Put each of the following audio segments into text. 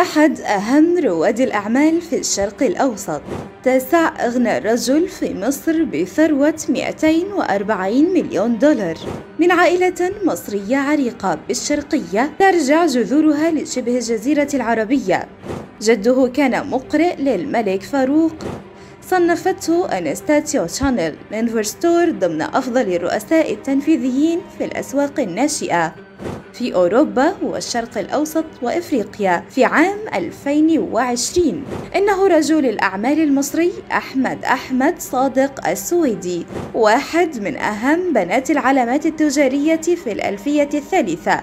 أحد أهم رواد الأعمال في الشرق الأوسط. تاسع أغنى رجل في مصر بثروة 240 مليون دولار. من عائلة مصرية عريقة بالشرقية ترجع جذورها لشبه الجزيرة العربية. جده كان مقرئ للملك فاروق. صنفته أنستاتيو شانيل لينفرستور ضمن أفضل الرؤساء التنفيذيين في الأسواق الناشئة. في أوروبا والشرق الأوسط وإفريقيا في عام 2020 إنه رجل الأعمال المصري أحمد أحمد صادق السويدي واحد من أهم بنات العلامات التجارية في الألفية الثالثة.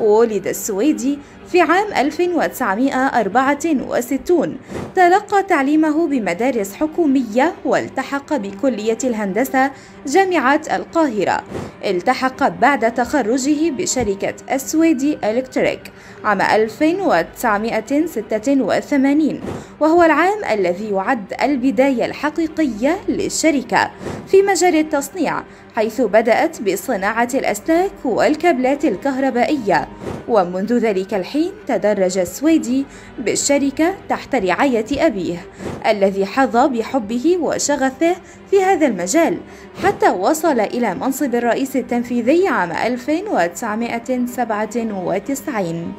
ولد السويدي في عام 1964 تلقى تعليمه بمدارس حكومية والتحق بكلية الهندسة جامعة القاهرة. التحق بعد تخرجه بشركة السويدي إلكتريك عام 1986 وهو العام الذي يعد البداية الحقيقية للشركة في مجال التصنيع حيث بدأت بصناعة الأسلاك والكابلات الكهربائية. ومنذ ذلك الحين تدرج السويدي بالشركة تحت رعاية أبيه الذي حظى بحبه وشغفه في هذا المجال حتى وصل إلى منصب الرئيس التنفيذي عام 1997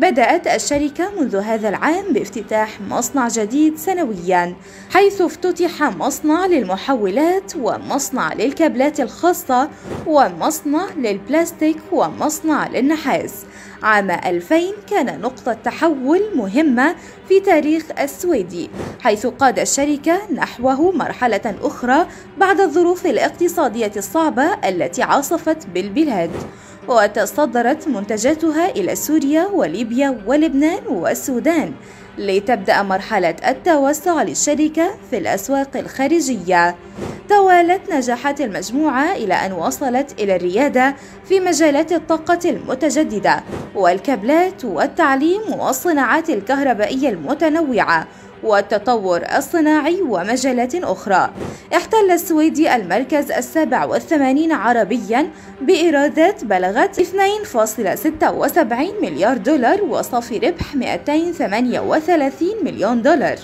بدأت الشركة منذ هذا العام بافتتاح مصنع جديد سنويا حيث افتتح مصنع للمحولات ومصنع للكابلات الخاصة ومصنع للبلاستيك ومصنع للنحاس. عام 2000 كان نقطة تحول مهمة في تاريخ السويدي حيث قاد الشركة نحوه مرحلة أخرى بعد الظروف الاقتصادية الصعبة التي عاصفت بالبلاد. وتصدرت منتجاتها إلى سوريا وليبيا ولبنان والسودان. لتبدأ مرحلة التوسع للشركة في الأسواق الخارجية. توالت نجاحات المجموعة إلى أن وصلت إلى الريادة في مجالات الطاقة المتجددة والكابلات والتعليم والصناعات الكهربائية المتنوعة والتطور الصناعي ومجالات أخرى. احتل السويدي المركز السابع والثمانين عربيا بإيرادات بلغت 2.76 مليار دولار وصافي ربح 238 مليون دولار.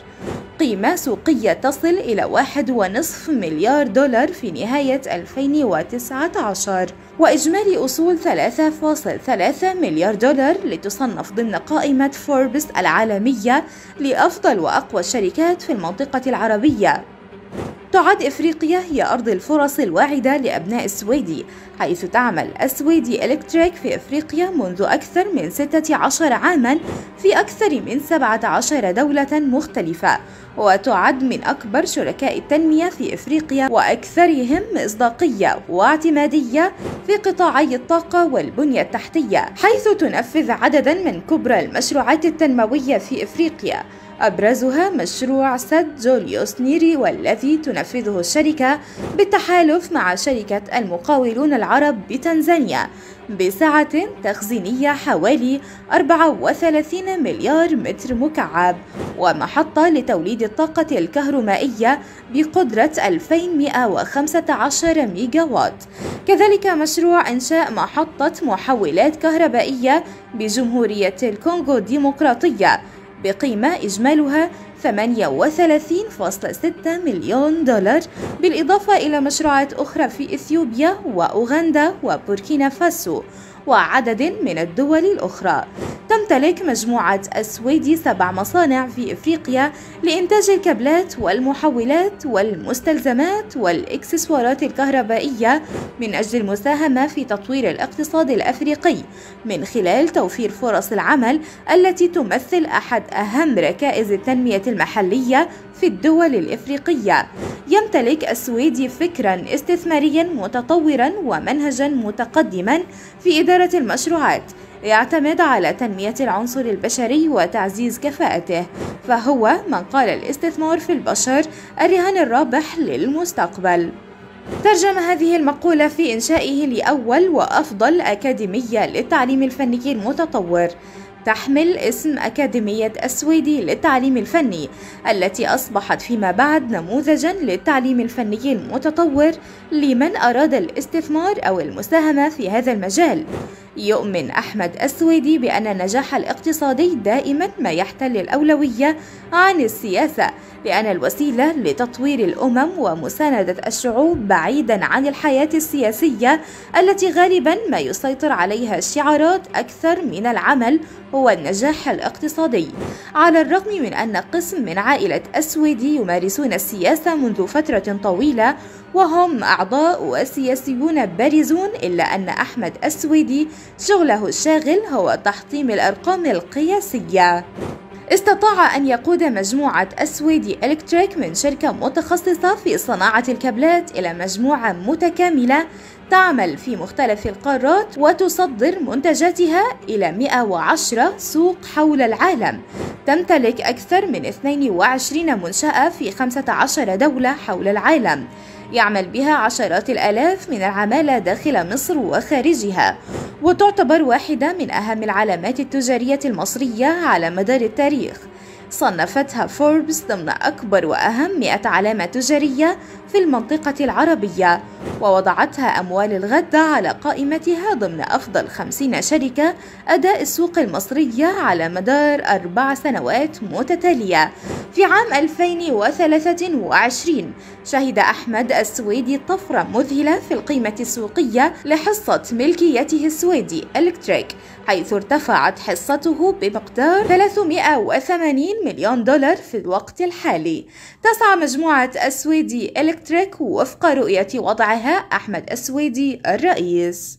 قيمة سوقية تصل إلى واحد ونصف مليار دولار في نهاية 2019 وإجمالي أصول 3.3 مليار دولار لتصنف ضمن قائمة فوربس العالمية لأفضل وأقوى الشركات في المنطقة العربية. تعد إفريقيا هي أرض الفرص الواعدة لأبناء السويدي حيث تعمل السويدي إلكتريك في إفريقيا منذ أكثر من 16 عاما في أكثر من 17 دولة مختلفة وتعد من أكبر شركاء التنمية في إفريقيا وأكثرهم مصداقية واعتمادية في قطاعي الطاقة والبنية التحتية حيث تنفذ عددا من كبرى المشروعات التنموية في إفريقيا. أبرزها مشروع سد جوليوس نيري والذي تنفذه الشركة بالتحالف مع شركة المقاولون العرب بتنزانيا بسعة تخزينية حوالي 34 مليار متر مكعب ومحطة لتوليد الطاقة الكهرومائية بقدرة 2115 ميجا وات كذلك مشروع إنشاء محطة محولات كهربائية بجمهورية الكونغو الديمقراطية بقيمة إجمالها 38.6 مليون دولار بالإضافة إلى مشروعات أخرى في إثيوبيا وأوغندا وبوركينا فاسو وعدد من الدول الأخرى. تمتلك مجموعة السويدي سبع مصانع في إفريقيا لإنتاج الكابلات والمحولات والمستلزمات والإكسسوارات الكهربائية من أجل المساهمة في تطوير الاقتصاد الأفريقي من خلال توفير فرص العمل التي تمثل أحد أهم ركائز التنمية المحلية في الدول الإفريقية. يمتلك السويدي فكرا استثماريا متطورا ومنهجا متقدما في إدارة المشروعات يعتمد على تنمية العنصر البشري وتعزيز كفاءته. فهو من قال الاستثمار في البشر الرهان الرابح للمستقبل. ترجم هذه المقولة في إنشائه لأول وأفضل أكاديمية للتعليم الفني المتطور. تحمل اسم أكاديمية السويدي للتعليم الفني التي أصبحت فيما بعد نموذجا للتعليم الفني المتطور لمن أراد الاستثمار أو المساهمة في هذا المجال. يؤمن أحمد السويدي بأن النجاح الاقتصادي دائما ما يحتل الأولوية عن السياسة لأن الوسيلة لتطوير الأمم ومساندة الشعوب بعيدا عن الحياة السياسية التي غالبا ما يسيطر عليها الشعارات أكثر من العمل هو النجاح الاقتصادي. على الرغم من أن قسم من عائلة السويدي يمارسون السياسة منذ فترة طويلة وهم أعضاء وسياسيون بارزون إلا أن أحمد السويدي شغله الشاغل هو تحطيم الأرقام القياسية. استطاع أن يقود مجموعة أسويدي إلكتريك من شركة متخصصة في صناعة الكابلات إلى مجموعة متكاملة تعمل في مختلف القارات وتصدر منتجاتها إلى 110 سوق حول العالم. تمتلك أكثر من 22 منشأة في 15 دولة حول العالم. يعمل بها عشرات الآلاف من العمالة داخل مصر وخارجها. وتعتبر واحدة من أهم العلامات التجارية المصرية على مدار التاريخ. صنفتها فوربس ضمن أكبر وأهم 100 علامة تجارية في المنطقة العربية. ووضعتها أموال الغد على قائمتها ضمن أفضل 50 شركة أداء السوق المصرية على مدار أربع سنوات متتالية. في عام 2023 شهد أحمد السويدي طفرة مذهلة في القيمة السوقية لحصة ملكيته السويدي إلكتريك حيث ارتفعت حصته بمقدار 380 مليون دولار في الوقت الحالي. تسعى مجموعة السويدي إلكتريك وفق رؤية وضعها أحمد السويدي الرئيس.